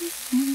Mm-hmm.